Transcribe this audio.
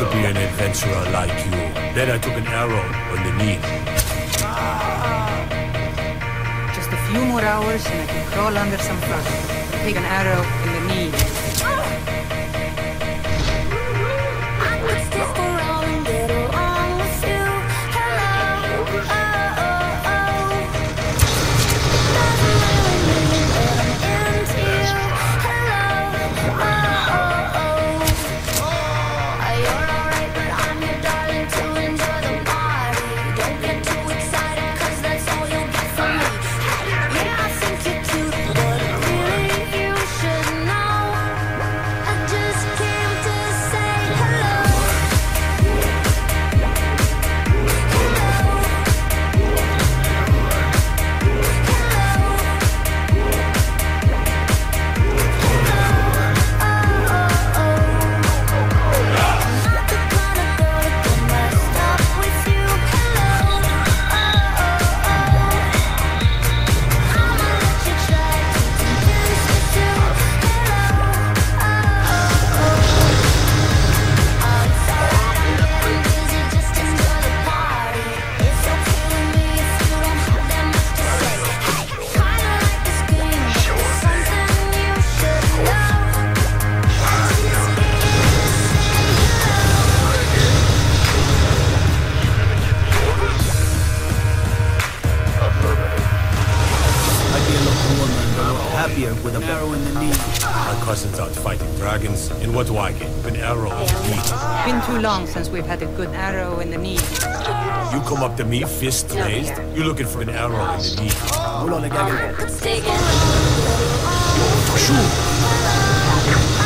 to be an adventurer like you. Then I took an arrow on the knee. Just a few more hours and I can crawl under some frost. Take an arrow in the knee. With a arrow in the knee. My cousin's out fighting dragons, and what do I get? An arrow in the knee. Been too long since we've had a good arrow in the knee. You come up to me, fist raised. You're looking for an arrow in the knee. Hold on, Gaggle. It's It's a noose.